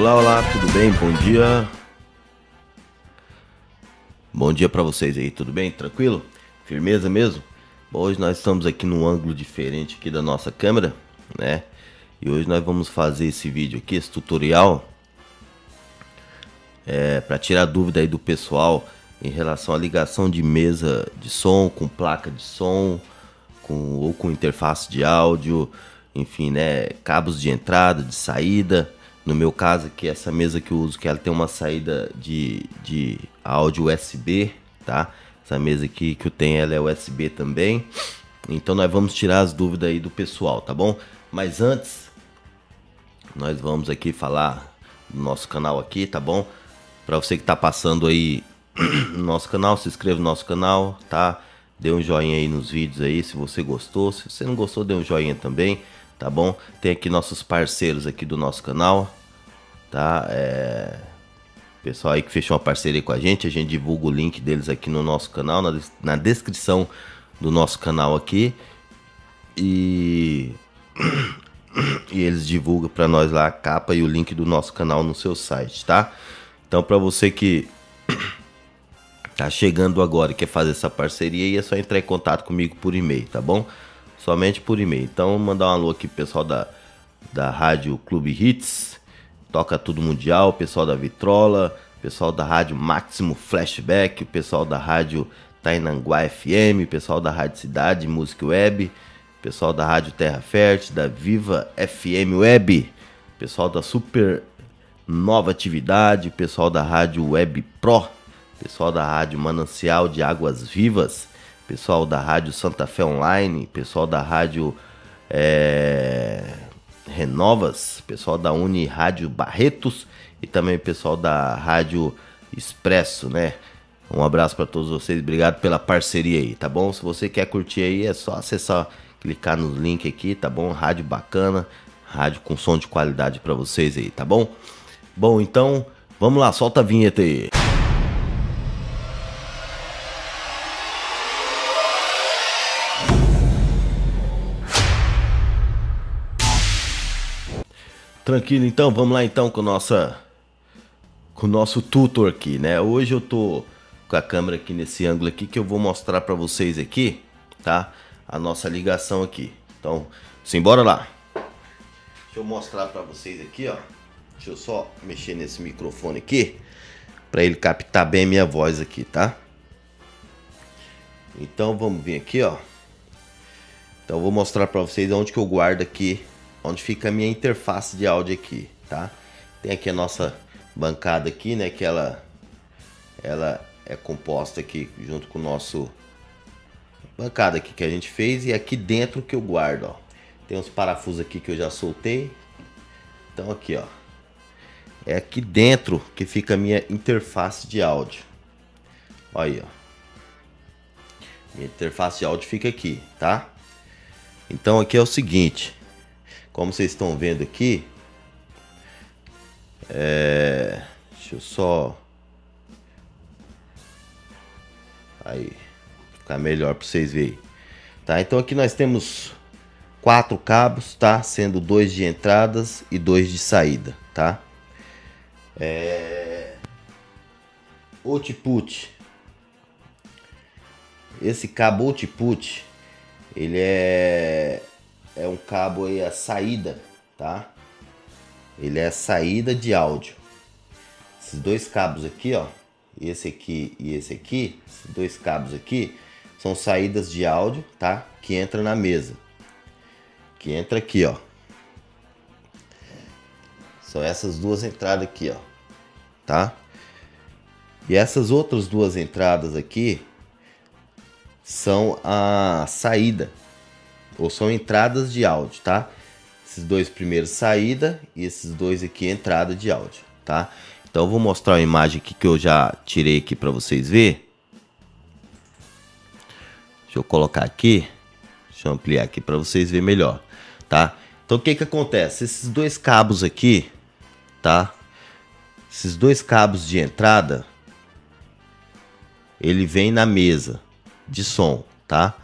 Olá, olá, tudo bem? Bom dia. Bom dia para vocês aí, tudo bem? Tranquilo? Firmeza mesmo? Bom, hoje nós estamos aqui num ângulo diferente aqui da nossa câmera, né? E hoje nós vamos fazer esse vídeo aqui, esse tutorial, é, para tirar dúvida aí do pessoal em relação à ligação de mesa de som com placa de som, com ou com interface de áudio, enfim, né? Cabos de entrada, de saída. No meu caso aqui, essa mesa que eu uso, que ela tem uma saída de, de áudio USB, tá? Essa mesa aqui que eu tenho, ela é USB também. Então nós vamos tirar as dúvidas aí do pessoal, tá bom? Mas antes, nós vamos aqui falar do nosso canal aqui, tá bom? Para você que tá passando aí no nosso canal, se inscreva no nosso canal, tá? Dê um joinha aí nos vídeos aí, se você gostou. Se você não gostou, dê um joinha também tá bom? Tem aqui nossos parceiros aqui do nosso canal, tá? É... Pessoal aí que fechou uma parceria com a gente, a gente divulga o link deles aqui no nosso canal, na, na descrição do nosso canal aqui. E... e eles divulgam para nós lá a capa e o link do nosso canal no seu site, tá? Então para você que tá chegando agora e quer fazer essa parceria, é só entrar em contato comigo por e-mail, tá bom? Somente por e-mail. Então, mandar um alô aqui pro pessoal da, da Rádio Clube Hits, Toca Tudo Mundial, pessoal da Vitrola, pessoal da Rádio Máximo Flashback, o pessoal da Rádio Tainanguá FM, pessoal da Rádio Cidade Música Web, pessoal da Rádio Terra Fértil, da Viva FM Web, pessoal da Super Nova Atividade, pessoal da Rádio Web Pro, pessoal da Rádio Manancial de Águas Vivas, pessoal da Rádio Santa Fé Online, pessoal da Rádio é, Renovas, pessoal da Uni Rádio Barretos e também pessoal da Rádio Expresso, né? Um abraço para todos vocês, obrigado pela parceria aí, tá bom? Se você quer curtir aí, é só acessar, clicar nos links aqui, tá bom? Rádio bacana, rádio com som de qualidade para vocês aí, tá bom? Bom, então, vamos lá, solta a vinheta aí. Tranquilo, então, vamos lá então com nossa com o nosso tutor aqui, né? Hoje eu tô com a câmera aqui nesse ângulo aqui que eu vou mostrar para vocês aqui, tá? A nossa ligação aqui. Então, simbora lá. Deixa eu mostrar para vocês aqui, ó. Deixa eu só mexer nesse microfone aqui para ele captar bem minha voz aqui, tá? Então, vamos vir aqui, ó. Então, eu vou mostrar para vocês onde que eu guardo aqui onde fica a minha interface de áudio aqui, tá? Tem aqui a nossa bancada aqui, né, que ela ela é composta aqui junto com o nosso bancada aqui que a gente fez e aqui dentro que eu guardo, ó. Tem uns parafusos aqui que eu já soltei. Então aqui, ó. É aqui dentro que fica a minha interface de áudio. Olha aí, ó. Minha interface de áudio fica aqui, tá? Então aqui é o seguinte, como vocês estão vendo aqui, é... deixa eu só aí ficar melhor para vocês verem. Tá? Então aqui nós temos quatro cabos, tá? Sendo dois de entradas e dois de saída, tá? É... Output. Esse cabo output, ele é é um cabo aí a saída, tá? Ele é a saída de áudio. Esses dois cabos aqui, ó, esse aqui e esse aqui, esses dois cabos aqui são saídas de áudio, tá? Que entra na mesa. Que entra aqui, ó. São essas duas entradas aqui, ó. Tá? E essas outras duas entradas aqui são a saída ou são entradas de áudio, tá? Esses dois primeiros saída e esses dois aqui entrada de áudio, tá? Então vou mostrar uma imagem aqui que eu já tirei aqui para vocês ver. Deixa eu colocar aqui, deixa eu ampliar aqui para vocês verem melhor, tá? Então o que que acontece? Esses dois cabos aqui, tá? Esses dois cabos de entrada, ele vem na mesa de som, tá?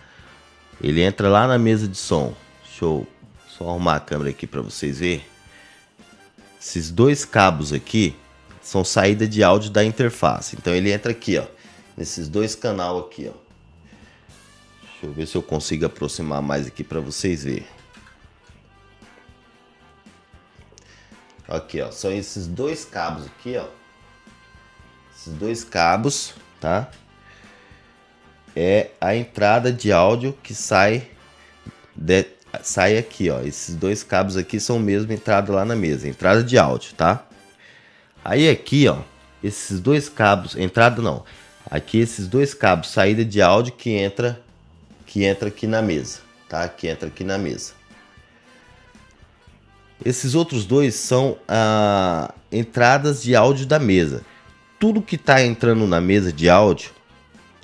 Ele entra lá na mesa de som. Deixa eu só arrumar a câmera aqui para vocês verem. esses dois cabos aqui são saída de áudio da interface. Então ele entra aqui, ó, nesses dois canal aqui, ó. Deixa eu ver se eu consigo aproximar mais aqui para vocês verem. Aqui, ó, são esses dois cabos aqui, ó. Esses dois cabos, tá? É a entrada de áudio que sai de, sai aqui, ó. Esses dois cabos aqui são mesmo entrada lá na mesa, entrada de áudio, tá? Aí aqui, ó, esses dois cabos, entrada não. Aqui esses dois cabos, saída de áudio que entra que entra aqui na mesa, tá? Que entra aqui na mesa. Esses outros dois são ah, entradas de áudio da mesa. Tudo que está entrando na mesa de áudio,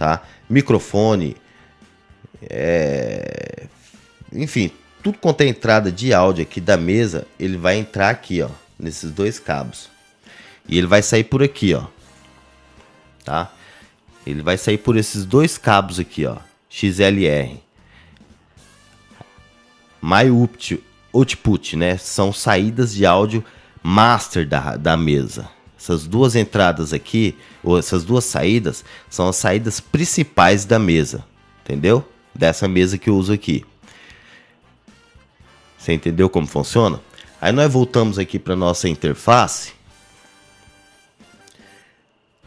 tá? Microfone, é... enfim, tudo quanto é entrada de áudio aqui da mesa, ele vai entrar aqui, ó, nesses dois cabos. E ele vai sair por aqui, ó. Tá? Ele vai sair por esses dois cabos aqui, ó. XLR. My output, né? São saídas de áudio master da, da mesa. Essas duas entradas aqui, essas duas saídas, são as saídas principais da mesa. Entendeu? Dessa mesa que eu uso aqui. Você entendeu como funciona? Aí nós voltamos aqui para nossa interface.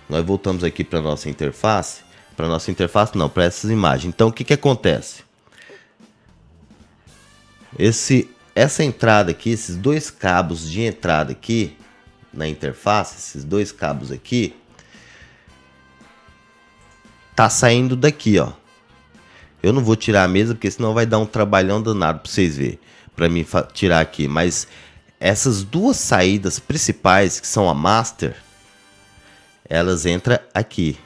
Nós voltamos aqui para nossa interface. Para nossa interface não, para essas imagens. Então o que que acontece? Esse essa entrada aqui, esses dois cabos de entrada aqui na interface, esses dois cabos aqui, tá saindo daqui, ó. Eu não vou tirar a mesa porque senão vai dar um trabalhão danado para vocês verem, para mim tirar aqui, mas essas duas saídas principais que são a master, elas entram aqui.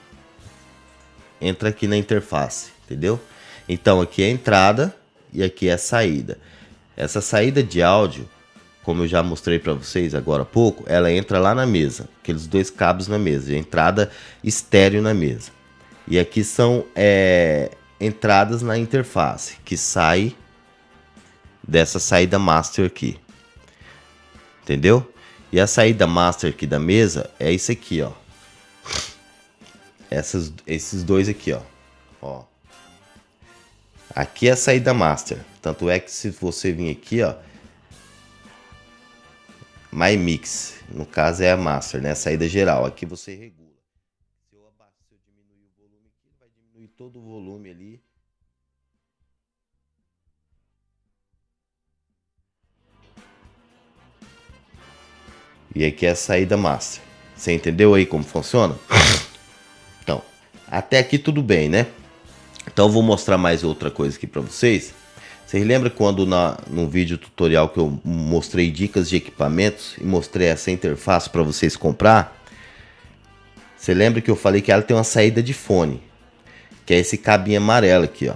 Entra aqui na interface, entendeu? Então aqui é a entrada e aqui é a saída. Essa saída de áudio, como eu já mostrei para vocês agora há pouco, ela entra lá na mesa, aqueles dois cabos na mesa, entrada estéreo na mesa. E aqui são é, entradas na interface, que sai dessa saída master aqui. Entendeu? E a saída master aqui da mesa é isso aqui, ó. Essas, esses dois aqui, ó. ó. Aqui é a saída master. Tanto é que se você vir aqui, ó, My Mix, no caso é a master, né? A saída geral. Aqui você regula. Se eu abaixo, se eu diminuir o volume aqui, vai diminuir todo o volume ali. E aqui é a saída master. Você entendeu aí como funciona? Então, até aqui tudo bem, né? Então eu vou mostrar mais outra coisa aqui para vocês. Vocês lembram quando na, no vídeo tutorial que eu mostrei dicas de equipamentos e mostrei essa interface para vocês comprar? Você lembra que eu falei que ela tem uma saída de fone, que é esse cabinho amarelo aqui, ó.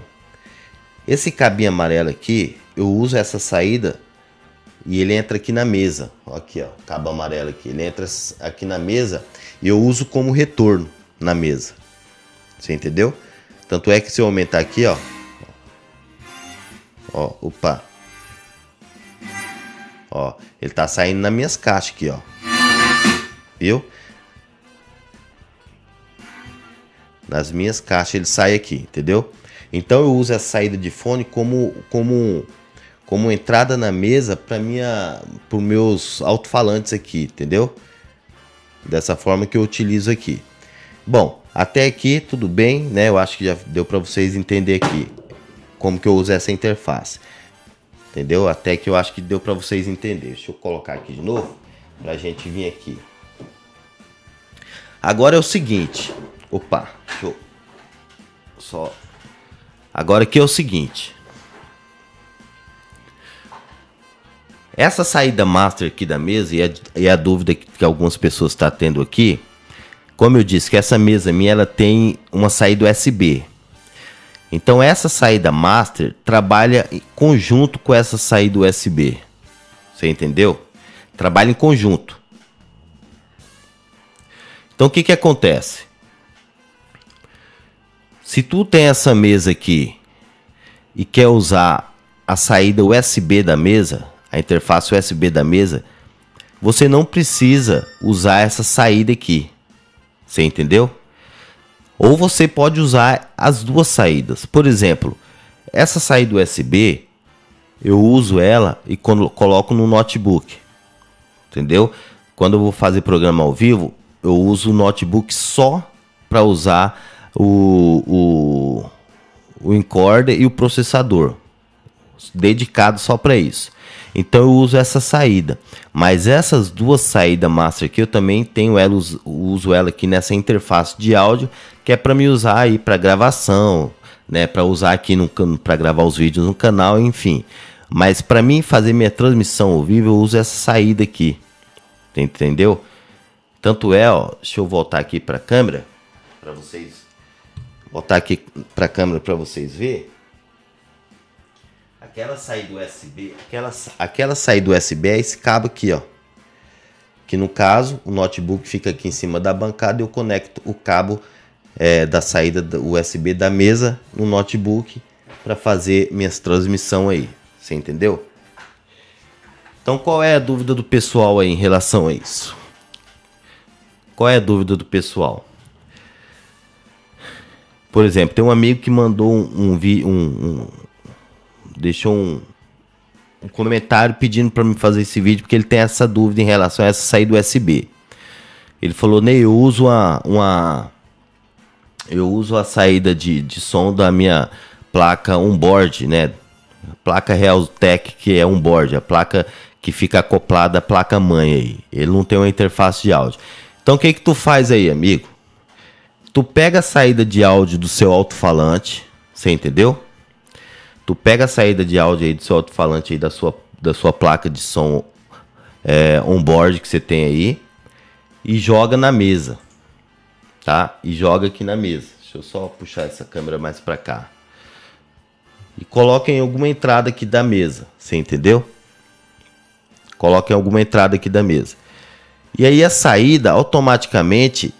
Esse cabinho amarelo aqui, eu uso essa saída e ele entra aqui na mesa. Aqui, ó, cabo amarelo aqui. Ele entra aqui na mesa e eu uso como retorno na mesa. Você entendeu? Tanto é que se eu aumentar aqui, ó, Ó, opa. Ó, ele tá saindo nas minhas caixas aqui, ó. Viu? Nas minhas caixas ele sai aqui, entendeu? Então eu uso essa saída de fone como como como entrada na mesa para minha para meus alto-falantes aqui, entendeu? Dessa forma que eu utilizo aqui. Bom, até aqui tudo bem, né? Eu acho que já deu para vocês entender aqui como que eu uso essa interface. Entendeu? Até que eu acho que deu para vocês entenderem. Deixa eu colocar aqui de novo para a gente vir aqui. Agora é o seguinte. Opa, deixa eu só. Agora aqui é o seguinte. Essa saída master aqui da mesa, e a, e a dúvida que, que algumas pessoas estão tá tendo aqui, como eu disse, que essa mesa minha ela tem uma saída USB. Então essa saída master trabalha em conjunto com essa saída USB. Você entendeu? Trabalha em conjunto. Então o que que acontece? Se tu tem essa mesa aqui e quer usar a saída USB da mesa, a interface USB da mesa, você não precisa usar essa saída aqui. Você entendeu? Ou você pode usar as duas saídas. Por exemplo, essa saída USB, eu uso ela e coloco no notebook. Entendeu? Quando eu vou fazer programa ao vivo, eu uso o notebook só para usar o, o, o encoder e o processador. Dedicado só para isso. Então eu uso essa saída. Mas essas duas saídas master aqui eu também tenho ela, uso ela aqui nessa interface de áudio, que é para me usar aí para gravação, né, para usar aqui no para gravar os vídeos no canal, enfim. Mas para mim fazer minha transmissão ao vivo, eu uso essa saída aqui. Entendeu? Tanto é, ó, deixa eu voltar aqui para a câmera para vocês voltar aqui para a câmera para vocês ver. Aquela saída USB, aquela, aquela saída USB é esse cabo aqui, ó. Que no caso, o notebook fica aqui em cima da bancada e eu conecto o cabo é, da saída USB da mesa no notebook para fazer minhas transmissão aí. Você entendeu? Então qual é a dúvida do pessoal aí em relação a isso? Qual é a dúvida do pessoal? Por exemplo, tem um amigo que mandou um, um, um, um deixou um, um comentário pedindo para me fazer esse vídeo porque ele tem essa dúvida em relação a essa saída USB. Ele falou, Ney, eu uso uma, uma eu uso a saída de, de som da minha placa onboard, né? Placa Realtek que é onboard, a placa que fica acoplada à placa mãe aí. Ele não tem uma interface de áudio. Então o que que tu faz aí, amigo? Tu pega a saída de áudio do seu alto-falante, você entendeu? Tu pega a saída de áudio aí do seu alto-falante aí da sua, da sua placa de som é, onboard que você tem aí e joga na mesa, tá? E joga aqui na mesa. Deixa eu só puxar essa câmera mais para cá. E coloca em alguma entrada aqui da mesa, você entendeu? Coloca em alguma entrada aqui da mesa. E aí a saída automaticamente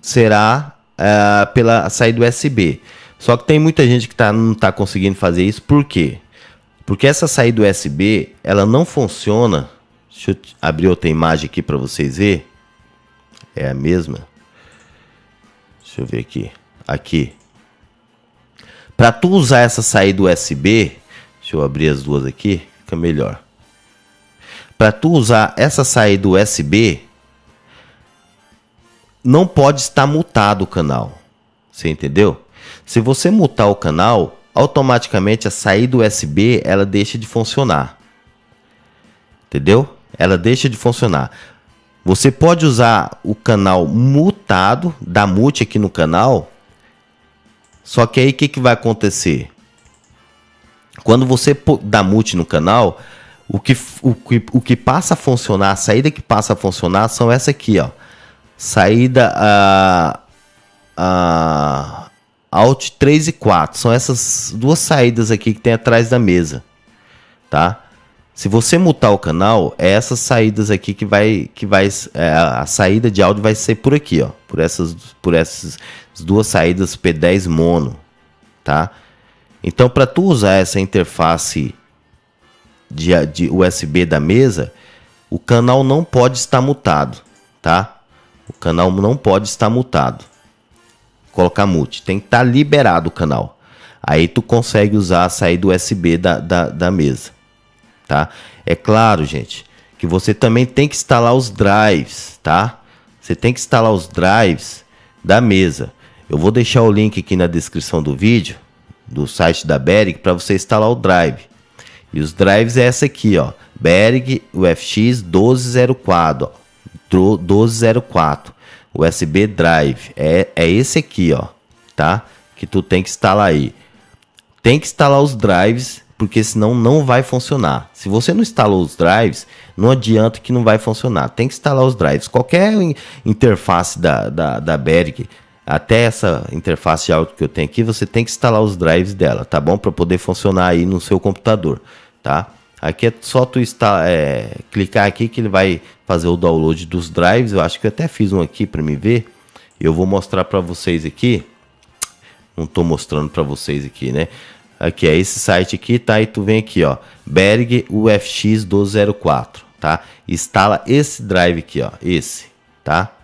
será uh, pela saída USB. Só que tem muita gente que tá, não está conseguindo fazer isso. Por quê? Porque essa saída USB, ela não funciona. Deixa eu abrir outra imagem aqui para vocês verem. É a mesma. Deixa eu ver aqui. Aqui. Para tu usar essa saída USB, deixa eu abrir as duas aqui, fica melhor. Para tu usar essa saída USB, não pode estar mutado o canal. Você entendeu? Se você mutar o canal, automaticamente a saída USB ela deixa de funcionar. Entendeu? Ela deixa de funcionar. Você pode usar o canal mutado, dar mute aqui no canal. Só que aí o que, que vai acontecer? Quando você dá mute no canal, o que, o, que, o que passa a funcionar, a saída que passa a funcionar são essa aqui, ó. Saída a, a Alt 3 e 4. São essas duas saídas aqui que tem atrás da mesa, tá? Se você mutar o canal, é essas saídas aqui que vai que vai é, a saída de áudio vai ser por aqui, ó, por essas por essas duas saídas P10 mono, tá? Então, para tu usar essa interface de, de USB da mesa, o canal não pode estar mutado, tá? O canal não pode estar mutado colocar mute. Tem que estar tá liberado o canal. Aí tu consegue usar a saída USB da, da, da mesa. Tá? É claro, gente, que você também tem que instalar os drives, tá? Você tem que instalar os drives da mesa. Eu vou deixar o link aqui na descrição do vídeo, do site da Berg, para você instalar o drive. E os drives é essa aqui, ó. Berg UFX 1204, ó. 1204. USB Drive. É, é esse aqui, ó, tá? Que tu tem que instalar aí. Tem que instalar os drives, porque senão não vai funcionar. Se você não instalou os drives, não adianta que não vai funcionar. Tem que instalar os drives. Qualquer interface da, da, da Berg, até essa interface de áudio que eu tenho aqui, você tem que instalar os drives dela, tá bom? Para poder funcionar aí no seu computador, tá? Aqui é só tu é, clicar aqui que ele vai fazer o download dos drives. Eu acho que eu até fiz um aqui para me ver. Eu vou mostrar para vocês aqui. Não estou mostrando para vocês aqui, né? Aqui é esse site aqui, tá? E tu vem aqui, ó, Berg UFX 1204, tá? Instala esse drive aqui, ó, esse, tá?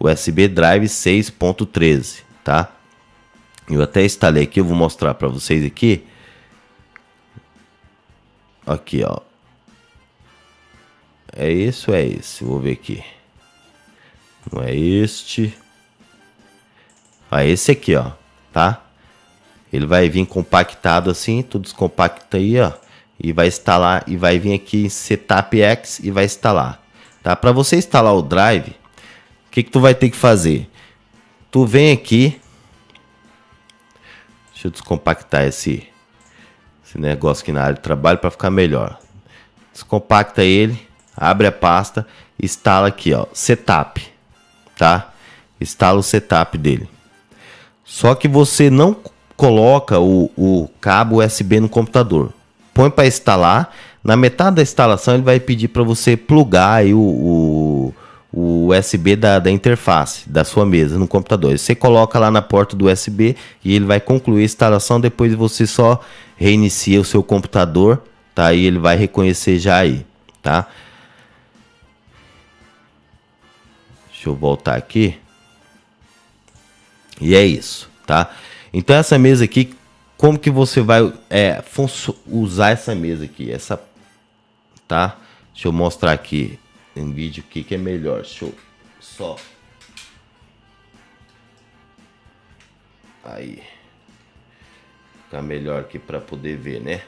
USB Drive 6.13, tá? Eu até instalei aqui, eu vou mostrar para vocês aqui. Aqui, ó. É esse ou é esse? Vou ver aqui. Não é este. Ah, esse aqui, ó, tá? Ele vai vir compactado assim, tudo descompacta aí, ó. E vai instalar, e vai vir aqui em Setup X e vai instalar. Tá? Para você instalar o Drive, o que, que tu vai ter que fazer? Tu vem aqui. Deixa eu descompactar esse, esse negócio aqui na área de trabalho para ficar melhor. Descompacta ele, abre a pasta, instala aqui, ó, Setup, tá? Instala o setup dele. Só que você não coloca o, o cabo USB no computador. Põe para instalar. Na metade da instalação ele vai pedir para você plugar aí o, o, o USB da, da, interface da sua mesa no computador. Você coloca lá na porta do USB e ele vai concluir a instalação. Depois você só reinicia o seu computador, tá? E ele vai reconhecer já aí, tá? Deixa eu voltar aqui. E é isso, tá? Então essa mesa aqui, como que você vai é, usar essa mesa aqui? Essa, tá? Deixa eu mostrar aqui em vídeo o que, é melhor. Eu só... Aí. Ficar melhor aqui para poder ver, né?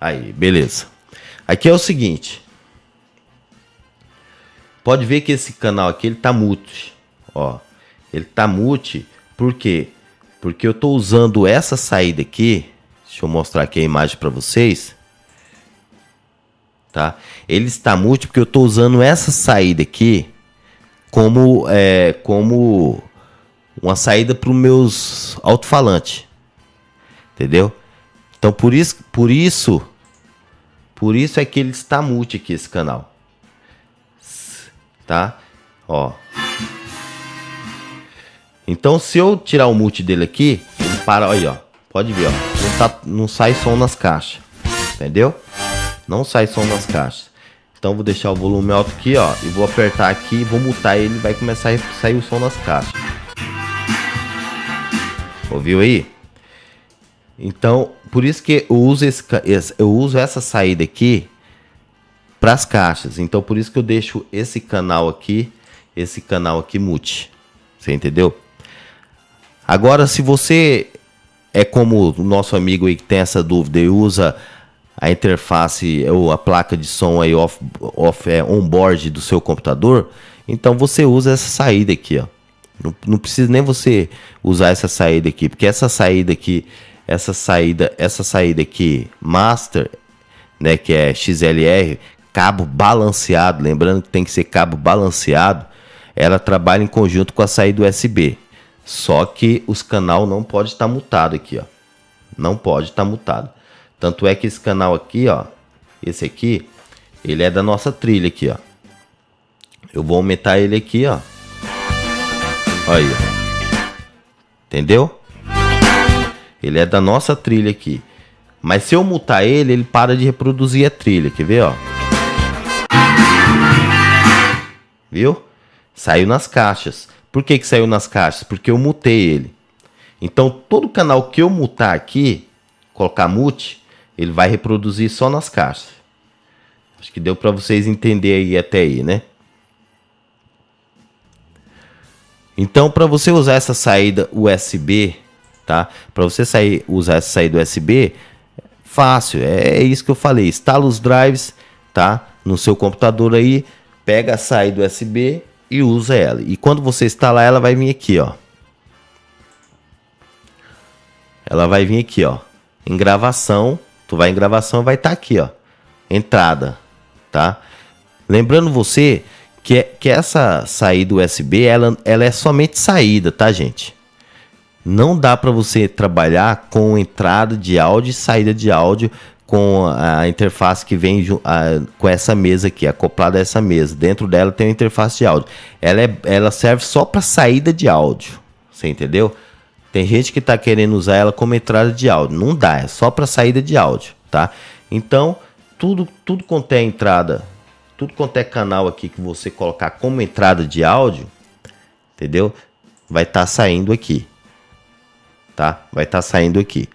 Aí, beleza. Aqui é o seguinte. Pode ver que esse canal aqui, ele tá mute. Ó, ele tá mute por quê? Porque eu estou usando essa saída aqui. Deixa eu mostrar aqui a imagem para vocês. Tá? Ele está mute porque eu estou usando essa saída aqui como, é, como uma saída para os meus alto-falantes. Entendeu? Então por isso, por isso, por isso é que ele está mute aqui esse canal. Tá? Ó. Então, se eu tirar o mute dele aqui, ele para, aí, ó. Pode ver, ó. Não, tá, não sai som nas caixas. Entendeu? Não sai som nas caixas. Então, vou deixar o volume alto aqui, ó. E vou apertar aqui, vou mutar ele vai começar a sair o som nas caixas. Ouviu aí? Então, por isso que eu uso, esse, eu uso essa saída aqui para as caixas. Então, por isso que eu deixo esse canal aqui, esse canal aqui mute. Você entendeu? Agora, se você é como o nosso amigo aí que tem essa dúvida e usa a interface ou a placa de som aí off, off é, on-board do seu computador, então você usa essa saída aqui, ó. Não, não precisa nem você usar essa saída aqui, porque essa saída aqui, essa saída, essa saída aqui, master, né, que é XLR, cabo balanceado, lembrando que tem que ser cabo balanceado, ela trabalha em conjunto com a saída USB. Só que os canal não pode estar mutado aqui, ó. Não pode estar mutado. Tanto é que esse canal aqui, ó, esse aqui, ele é da nossa trilha aqui, ó. Eu vou aumentar ele aqui, ó. Aí, ó. Entendeu? Ele é da nossa trilha aqui. Mas se eu mutar ele, ele para de reproduzir a trilha. Quer ver, ó? Viu? Saiu nas caixas. Por que, que saiu nas caixas? Porque eu mutei ele. Então, todo canal que eu mutar aqui, colocar mute, ele vai reproduzir só nas caixas. Acho que deu para vocês entenderem aí até aí, né? Então, para você usar essa saída USB, tá? Para você sair, usar essa saída USB, fácil, é, é isso que eu falei. Instala os drives, tá? No seu computador aí, pega a saída USB e usa ela. E quando você instalar, ela vai vir aqui, ó. Ela vai vir aqui, ó. Em gravação, tu vai em gravação, vai estar tá aqui, ó. Entrada, tá? Lembrando você que, que essa saída USB, ela, ela é somente saída, tá, gente? Não dá para você trabalhar com entrada de áudio e saída de áudio com a interface que vem a, com essa mesa aqui, acoplada a essa mesa. Dentro dela tem uma interface de áudio. Ela, é, ela serve só para saída de áudio. Você entendeu? Tem gente que está querendo usar ela como entrada de áudio. Não dá, é só para saída de áudio, tá? Então, tudo, tudo quanto é entrada, tudo quanto é canal aqui que você colocar como entrada de áudio, entendeu? Vai estar tá saindo aqui, tá? Vai estar tá saindo aqui.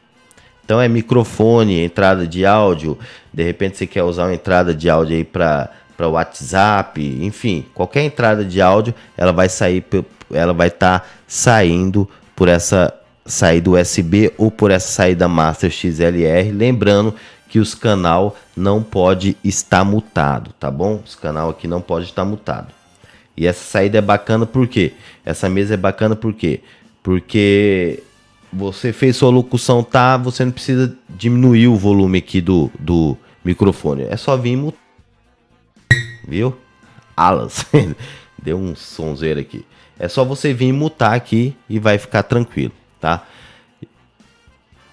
Então é microfone, entrada de áudio. De repente você quer usar uma entrada de áudio aí para para WhatsApp, enfim, qualquer entrada de áudio, ela vai sair, ela vai estar tá saindo por essa saída USB ou por essa saída Master XLR, lembrando que os canal não pode estar mutado, tá bom? Os canal aqui não pode estar mutado. E essa saída é bacana por quê? Essa mesa é bacana por quê? Porque você fez sua locução, tá? Você não precisa diminuir o volume aqui do, do microfone. É só vir mutar. Viu? Alas. Deu um sonzeiro aqui. É só você vir mutar aqui e vai ficar tranquilo, tá?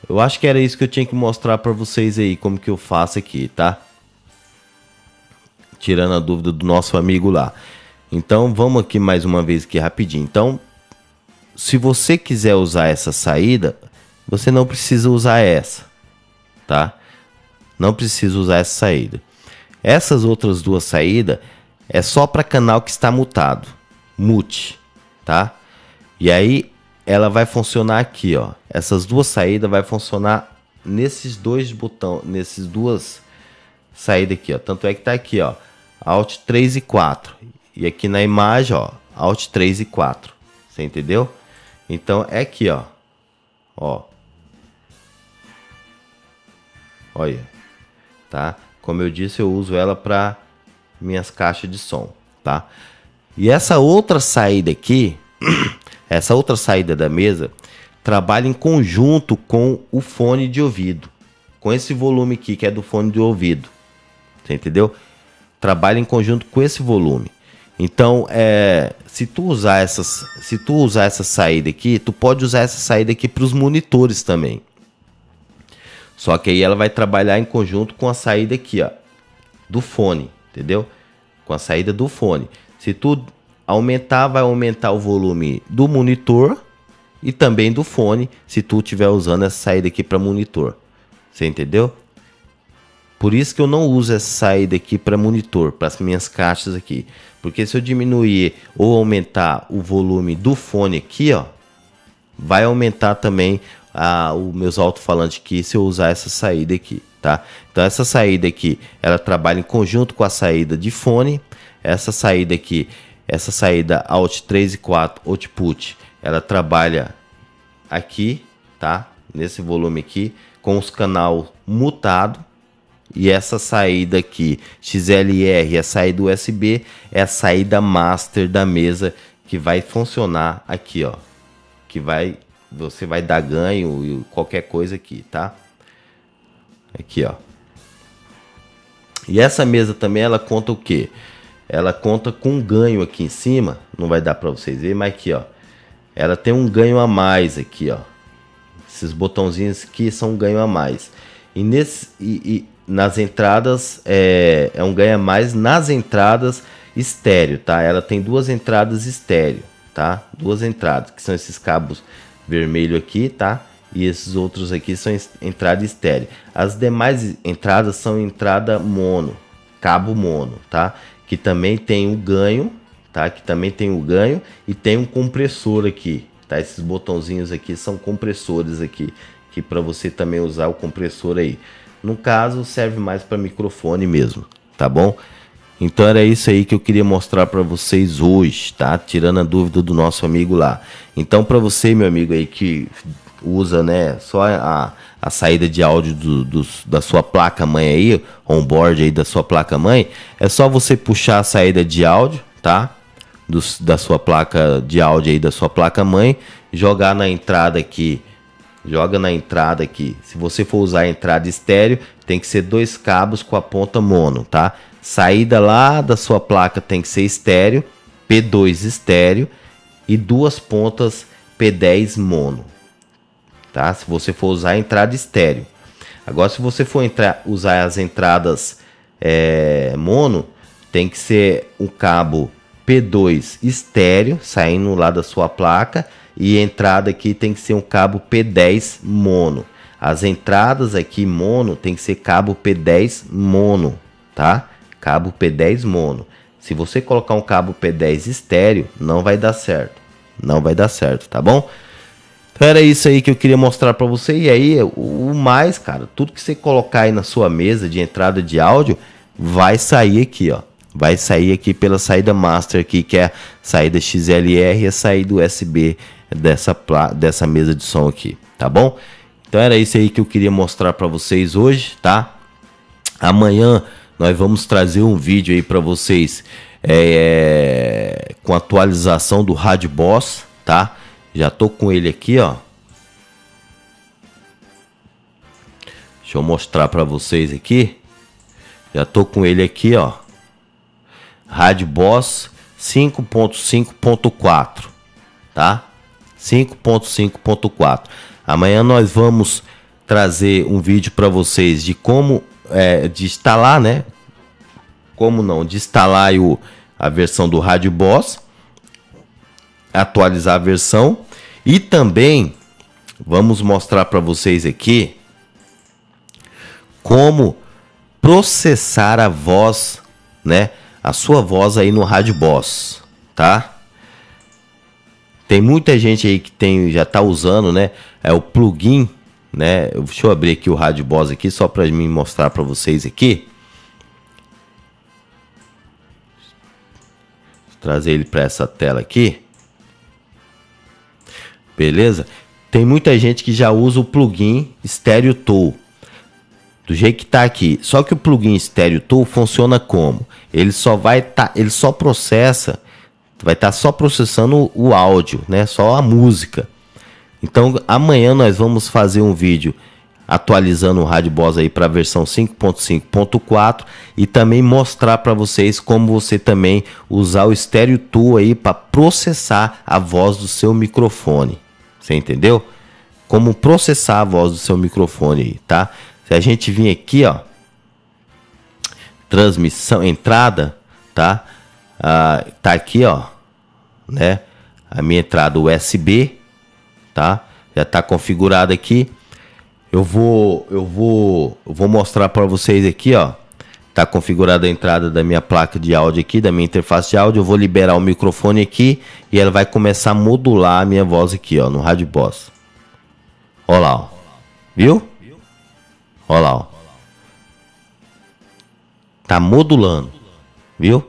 Eu acho que era isso que eu tinha que mostrar para vocês aí, como que eu faço aqui, tá? Tirando a dúvida do nosso amigo lá. Então, vamos aqui mais uma vez aqui rapidinho. Então, se você quiser usar essa saída, você não precisa usar essa, tá? Não precisa usar essa saída. Essas outras duas saídas é só para canal que está mutado, mute, tá? E aí ela vai funcionar aqui, ó. Essas duas saídas vai funcionar nesses dois botões, nesses duas saídas aqui, ó. Tanto é que tá aqui, ó, Alt 3 e 4. E aqui na imagem, ó, Alt 3 e 4. Você entendeu? Então é aqui, ó. Ó. Olha. Tá? Como eu disse, eu uso ela para minhas caixas de som, tá? E essa outra saída aqui, essa outra saída da mesa, trabalha em conjunto com o fone de ouvido. Com esse volume aqui, que é do fone de ouvido. Você entendeu? Trabalha em conjunto com esse volume. Então, é, se tu usar essas, se tu usar essa saída aqui, tu pode usar essa saída aqui para os monitores também. Só que aí ela vai trabalhar em conjunto com a saída aqui, ó, do fone, entendeu? Com a saída do fone. Se tu aumentar, vai aumentar o volume do monitor e também do fone, se tu estiver usando essa saída aqui para monitor. Você entendeu? Por isso que eu não uso essa saída aqui para monitor, para as minhas caixas aqui. Porque se eu diminuir ou aumentar o volume do fone aqui, ó, vai aumentar também a, o meus alto-falantes aqui se eu usar essa saída aqui, tá? Então essa saída aqui, ela trabalha em conjunto com a saída de fone. Essa saída aqui, essa saída Alt 3 e 4 output, ela trabalha aqui, tá? Nesse volume aqui, com os canal mutado e essa saída aqui, XLR, a saída USB, é a saída master da mesa que vai funcionar aqui, ó. Que vai, você vai dar ganho e qualquer coisa aqui, tá? Aqui, ó. E essa mesa também, ela conta o quê? Ela conta com um ganho aqui em cima, não vai dar para vocês verem, mas aqui, ó. Ela tem um ganho a mais aqui, ó. Esses botãozinhos aqui são um ganho a mais. E, nesse, e, nas entradas é, é um ganha mais nas entradas estéreo, tá? Ela tem duas entradas estéreo, tá? Duas entradas, que são esses cabos vermelho aqui, tá? E esses outros aqui são entrada estéreo. As demais entradas são entrada mono, cabo mono, tá? Que também tem o ganho, tá? Que também tem o ganho e tem um compressor aqui, tá? Esses botãozinhos aqui são compressores aqui, que para você também usar o compressor aí. No caso, serve mais para microfone mesmo, tá bom? Então era isso aí que eu queria mostrar para vocês hoje, tá? Tirando a dúvida do nosso amigo lá. Então para você, meu amigo aí que usa, né, só a, a saída de áudio do, do, da sua placa mãe aí, onboard aí da sua placa mãe, é só você puxar a saída de áudio, tá? Do, da sua placa de áudio aí da sua placa mãe, jogar na entrada aqui joga na entrada aqui. Se você for usar a entrada estéreo, tem que ser dois cabos com a ponta mono, tá? Saída lá da sua placa tem que ser estéreo, P2 estéreo e duas pontas P10 mono, tá? Se você for usar a entrada estéreo. Agora, se você for entrar, usar as entradas é, mono, tem que ser um cabo P2 estéreo saindo lá da sua placa e entrada aqui tem que ser um cabo P10 mono. As entradas aqui mono tem que ser cabo P10 mono, tá? Cabo P10 mono. Se você colocar um cabo P10 estéreo, não vai dar certo. Não vai dar certo, tá bom? Então era isso aí que eu queria mostrar para você. E aí, o mais, cara, tudo que você colocar aí na sua mesa de entrada de áudio vai sair aqui, ó. Vai sair aqui pela saída master aqui, que é a saída XLR e a saída USB dessa, dessa mesa de som aqui, tá bom? Então era isso aí que eu queria mostrar para vocês hoje, tá? Amanhã nós vamos trazer um vídeo aí para vocês é, com atualização do Rádio Boss, tá? Já tô com ele aqui, ó. Deixa eu mostrar para vocês aqui. Já tô com ele aqui, ó. Rádio Boss 5.5.4, tá? 5.5.4. Amanhã nós vamos trazer um vídeo para vocês de como é, de instalar, né? Como não? De instalar o, a versão do Rádio Boss, atualizar a versão e também vamos mostrar para vocês aqui como processar a voz, né? A sua voz aí no Rádio Boss, tá? Tem muita gente aí que tem já tá usando, né? É o plugin, né? Deixa eu abrir aqui o Rádio Boss aqui só para me mostrar para vocês aqui. Vou trazer ele para essa tela aqui. Beleza? Tem muita gente que já usa o plugin Stereo Tool do jeito que está aqui. Só que o plugin Stereo Tool funciona como? Ele só vai tá, ele só processa, vai estar tá só processando o áudio, né? Só a música. Então amanhã nós vamos fazer um vídeo atualizando o Rádio Boss aí para a versão 5.5.4 e também mostrar para vocês como você também usar o Stereo Tool aí para processar a voz do seu microfone. Você entendeu? Como processar a voz do seu microfone aí, tá? Se a gente vir aqui, ó, transmissão, entrada, tá? Ah, tá aqui, ó, né? A minha entrada USB, tá? Já tá configurada aqui. Eu vou, eu vou, eu vou mostrar para vocês aqui, ó. Tá configurada a entrada da minha placa de áudio aqui, da minha interface de áudio. Eu vou liberar o microfone aqui e ela vai começar a modular a minha voz aqui, ó, no Rádio Boss. Olha lá, ó. Viu? Olha lá, ó. Tá modulando. Viu?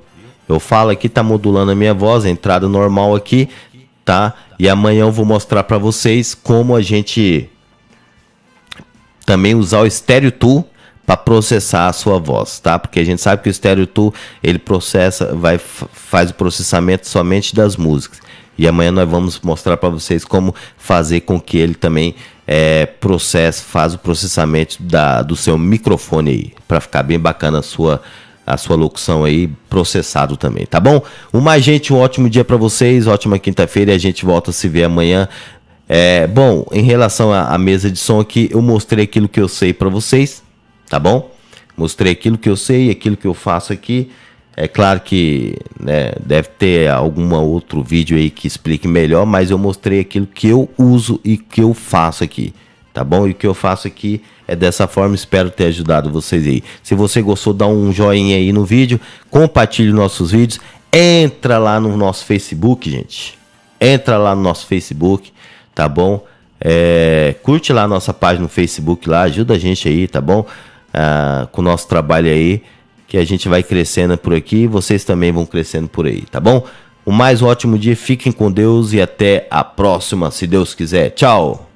Eu falo aqui, tá modulando a minha voz, a entrada normal aqui, tá? E amanhã eu vou mostrar para vocês como a gente também usar o Stereo Tool para processar a sua voz, tá? Porque a gente sabe que o Stereo Tool, ele processa, vai faz o processamento somente das músicas. E amanhã nós vamos mostrar para vocês como fazer com que ele também é, processe, faz o processamento da, do seu microfone aí, para ficar bem bacana a sua a sua locução aí processado também, tá bom? Uma gente, um ótimo dia para vocês, ótima quinta-feira e a gente volta a se ver amanhã. É, bom, em relação à, à mesa de som aqui, eu mostrei aquilo que eu sei para vocês, tá bom? Mostrei aquilo que eu sei, aquilo que eu faço aqui. É claro que né, deve ter algum outro vídeo aí que explique melhor, mas eu mostrei aquilo que eu uso e que eu faço aqui, tá bom? E o que eu faço aqui é dessa forma, espero ter ajudado vocês aí. Se você gostou, dá um joinha aí no vídeo, compartilhe nossos vídeos, entra lá no nosso Facebook, gente. Entra lá no nosso Facebook, tá bom? É, curte lá nossa página no Facebook lá, ajuda a gente aí, tá bom? Ah, com o nosso trabalho aí que a gente vai crescendo por aqui e vocês também vão crescendo por aí, tá bom? Um mais ótimo dia, fiquem com Deus e até a próxima, se Deus quiser. Tchau!